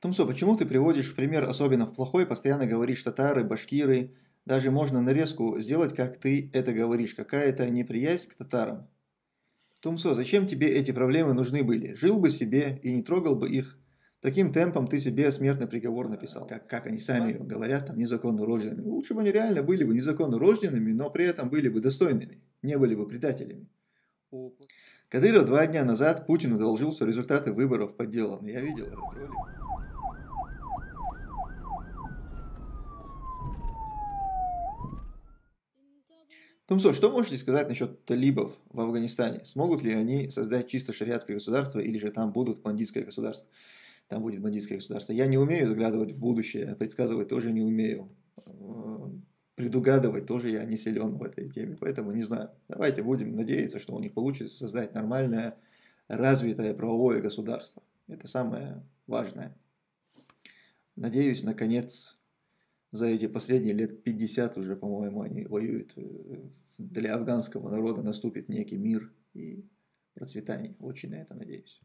Тумсо, почему ты приводишь в пример особенно в плохой, постоянно говоришь татары, башкиры, даже можно нарезку сделать, как ты это говоришь, какая-то неприязнь к татарам. Тумсо, зачем тебе эти проблемы нужны были? Жил бы себе и не трогал бы их. Таким темпом ты себе смертный приговор написал. Как, как они сами говорят, там, незаконно рожденными. Лучше бы они реально были бы незаконно рожденными, но при этом были бы достойными, не были бы предателями. Кадыров два дня назад Путину доложил, что результаты выборов подделаны. Я видел этот ролик. Тумсо, что можете сказать насчет талибов в Афганистане? Смогут ли они создать чисто шариатское государство или же там будут бандитское государство? Там будет бандитское государство. Я не умею заглядывать в будущее, предсказывать тоже не умею. Предугадывать тоже я не силен в этой теме, поэтому не знаю. Давайте будем надеяться, что у них получится создать нормальное, развитое правовое государство. Это самое важное. Надеюсь, наконец, за эти последние лет 50 уже, по-моему, они воюют. Э, для афганского народа наступит некий мир и процветание. Очень на это надеюсь.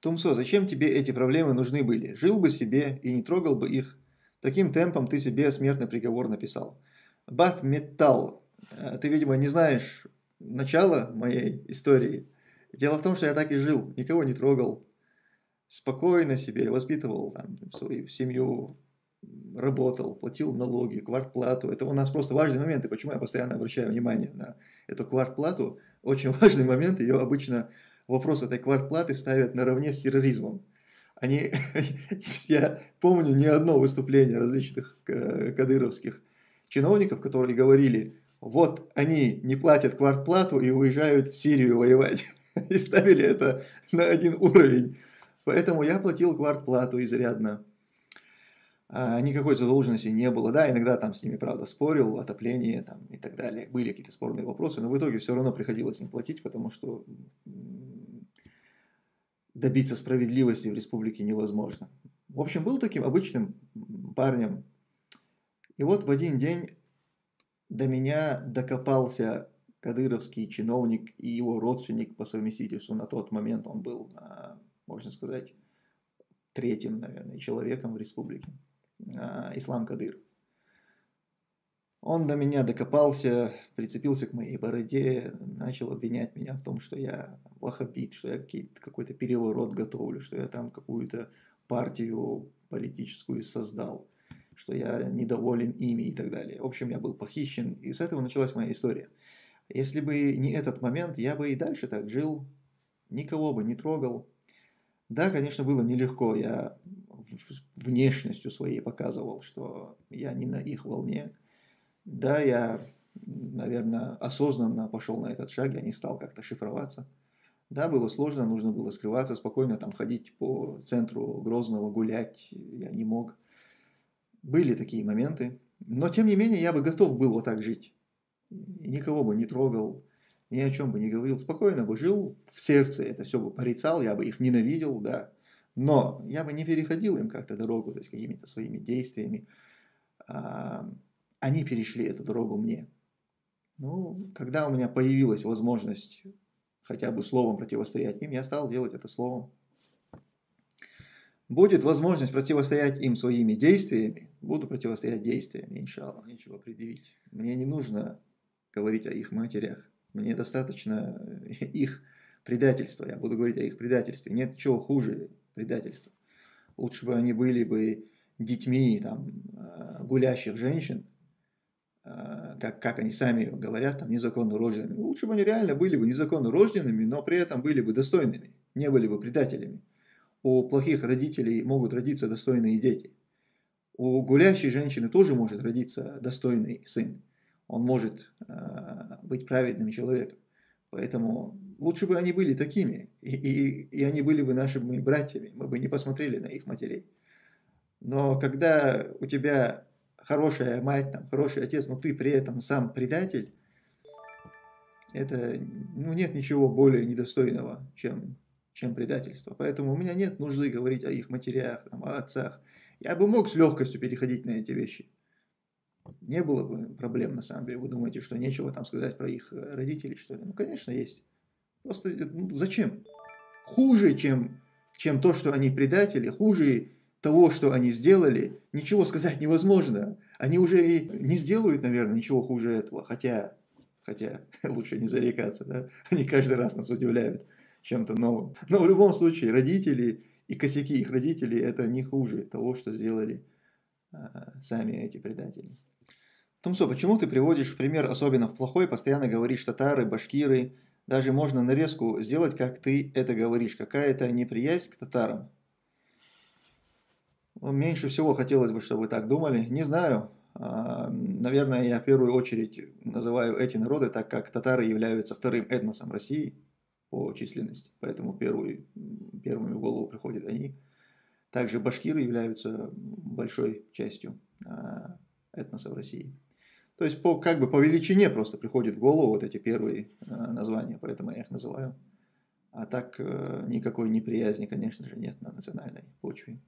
Тумсо, зачем тебе эти проблемы нужны были? Жил бы себе и не трогал бы их. Таким темпом ты себе смертный приговор написал. Бат Металл, э, ты, видимо, не знаешь начала моей истории. Дело в том, что я так и жил, никого не трогал. Спокойно себе воспитывал там, свою семью, работал, платил налоги, квартплату. Это у нас просто важный момент, и почему я постоянно обращаю внимание на эту квартплату. Очень важный момент, ее обычно вопрос этой квартплаты ставят наравне с терроризмом. Они, я помню не одно выступление различных э, кадыровских чиновников, которые говорили, вот они не платят квартплату и уезжают в Сирию воевать. И ставили это на один уровень. Поэтому я платил квартплату изрядно никакой задолженности не было. Да, иногда там с ними, правда, спорил, отопление там и так далее. Были какие-то спорные вопросы, но в итоге все равно приходилось им платить, потому что добиться справедливости в республике невозможно. В общем, был таким обычным парнем. И вот в один день до меня докопался кадыровский чиновник и его родственник по совместительству. На тот момент он был, а, можно сказать, третьим, наверное, человеком в республике. А, Ислам Кадыр. Он до меня докопался, прицепился к моей бороде, начал обвинять меня в том, что я вахабит, что я какой-то переворот готовлю, что я там какую-то партию политическую создал, что я недоволен ими и так далее. В общем, я был похищен, и с этого началась моя история. Если бы не этот момент, я бы и дальше так жил, никого бы не трогал. Да, конечно, было нелегко, я внешностью своей показывал, что я не на их волне. Да, я, наверное, осознанно пошел на этот шаг, я не стал как-то шифроваться. Да, было сложно, нужно было скрываться, спокойно там ходить по центру Грозного, гулять я не мог. Были такие моменты, но тем не менее я бы готов был вот так жить. И никого бы не трогал, ни о чем бы не говорил, спокойно бы жил в сердце, это все бы порицал, я бы их ненавидел, да, но я бы не переходил им как-то дорогу, то есть какими-то своими действиями. Они перешли эту дорогу мне. Ну, когда у меня появилась возможность хотя бы словом противостоять им, я стал делать это словом. Будет возможность противостоять им своими действиями, буду противостоять действиями, иншаллах, нечего предъявить. Мне не нужно говорить о их матерях, мне достаточно их предательства, я буду говорить о их предательстве. Нет ничего хуже предательства. Лучше бы они были бы детьми там, э, гулящих женщин, э, как, как они сами говорят, там, незаконно рожденными. Лучше бы они реально были бы незаконно рожденными, но при этом были бы достойными, не были бы предателями. У плохих родителей могут родиться достойные дети. У гулящей женщины тоже может родиться достойный сын. Он может э, быть праведным человеком. Поэтому лучше бы они были такими, и, и, и они были бы нашими братьями, мы бы не посмотрели на их матерей. Но когда у тебя хорошая мать, там, хороший отец, но ты при этом сам предатель, это, ну, нет ничего более недостойного, чем, чем предательство. Поэтому у меня нет нужды говорить о их матерях, там, о отцах. Я бы мог с легкостью переходить на эти вещи. Не было бы проблем, на самом деле. Вы думаете, что нечего там сказать про их родителей, что ли? Ну, конечно, есть. Просто ну, зачем? Хуже, чем чем то, что они предатели, хуже того, что они сделали, ничего сказать невозможно. Они уже и не сделают, наверное, ничего хуже этого, хотя, хотя лучше не зарекаться, да? Они каждый раз нас удивляют чем-то новым. Но в любом случае, родители и косяки их родителей – это не хуже того, что сделали а, сами эти предатели. Томсо, почему ты приводишь пример особенно в плохой, постоянно говоришь татары, башкиры, даже можно нарезку сделать, как ты это говоришь. Какая-то неприязнь к татарам. Ну, меньше всего хотелось бы, чтобы вы так думали. Не знаю. А, наверное, я в первую очередь называю эти народы, так как татары являются вторым этносом России по численности. Поэтому первый, первыми в голову приходят они. Также башкиры являются большой частью а, этноса в России. То есть по, как бы по величине просто приходит в голову вот эти первые э, названия, поэтому я их называю. А так э, никакой неприязни, конечно же, нет на национальной почве.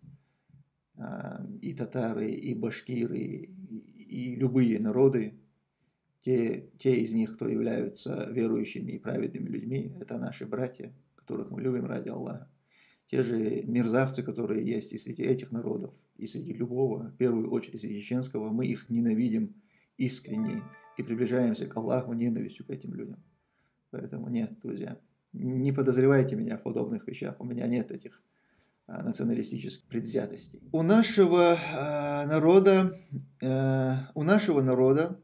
Э, и татары, и башкиры, и, и любые народы, те, те из них, кто являются верующими и праведными людьми, это наши братья, которых мы любим ради Аллаха. Те же мерзавцы, которые есть и среди этих народов, и среди любого, в первую очередь среди чеченского, мы их ненавидим искренне и приближаемся к Аллаху ненавистью к этим людям. Поэтому нет, друзья, не подозревайте меня в подобных вещах. У меня нет этих а, националистических предвзятостей. У нашего а, народа, а, у нашего народа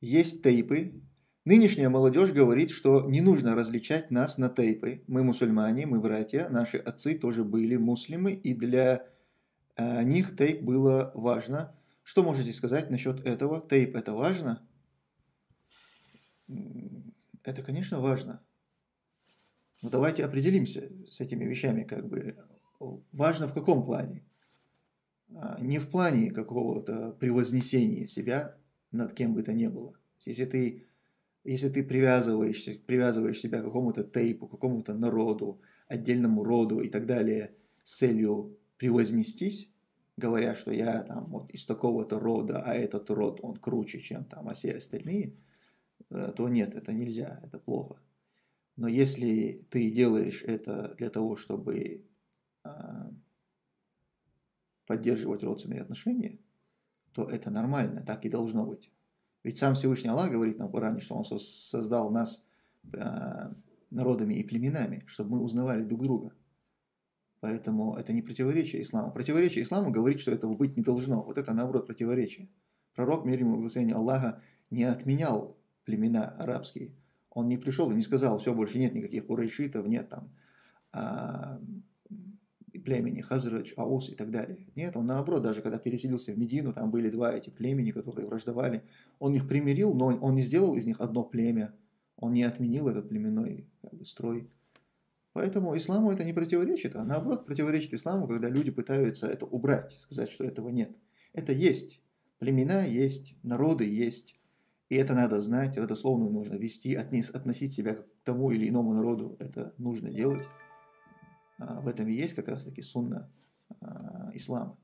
есть тейпы. Нынешняя молодежь говорит, что не нужно различать нас на тейпы. Мы мусульмане, мы братья, наши отцы тоже были муслимы, и для них тейп было важно – что можете сказать насчет этого? Тейп – это важно? Это, конечно, важно. Но давайте определимся с этими вещами, как бы, важно в каком плане? А, не в плане какого-то превознесения себя над кем бы то ни было. Если ты, если ты привязываешься, привязываешь себя к какому-то тейпу, к какому-то народу, отдельному роду и так далее с целью превознестись, говоря, что я там вот из такого-то рода, а этот род, он круче, чем там, а все остальные, э, то нет, это нельзя, это плохо. Но если ты делаешь это для того, чтобы а, поддерживать родственные отношения, то это нормально, так и должно быть. Ведь сам Всевышний Аллах говорит нам в Коране, что Он создал нас а, народами и племенами, чтобы мы узнавали друг друга. Поэтому это не противоречие исламу. Противоречие исламу говорит, что этого быть не должно. Вот это наоборот противоречие. Пророк, мир ему благословение Аллаха, не отменял племена арабские. Он не пришел и не сказал, все, больше нет никаких курайшитов, нет там а, племени Хазрач, Аус и так далее. Нет, он наоборот, даже когда переселился в Медину, там были два эти племени, которые враждовали. Он их примирил, но он не сделал из них одно племя. Он не отменил этот племенной как бы, строй. Поэтому исламу это не противоречит, а наоборот противоречит исламу, когда люди пытаются это убрать, сказать, что этого нет. Это есть. Племена есть, народы есть. И это надо знать, родословную нужно вести, отнес, относить себя к тому или иному народу. Это нужно делать. А в этом и есть как раз таки сунна а, ислама.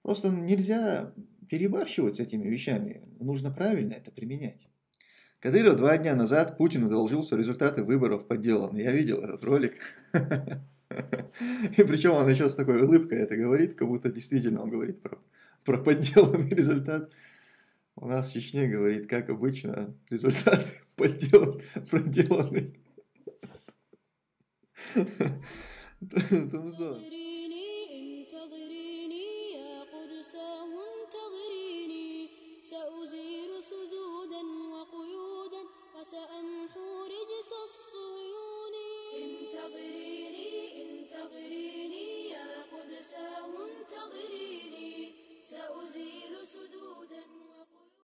Просто нельзя перебарщивать с этими вещами. Нужно правильно это применять. Кадыров два дня назад Путину доложил, что результаты выборов подделаны. Я видел этот ролик. И причем он еще с такой улыбкой это говорит, как будто действительно он говорит про, про подделанный результат. У нас в Чечне говорит, как обычно, результат подделан, проделанный.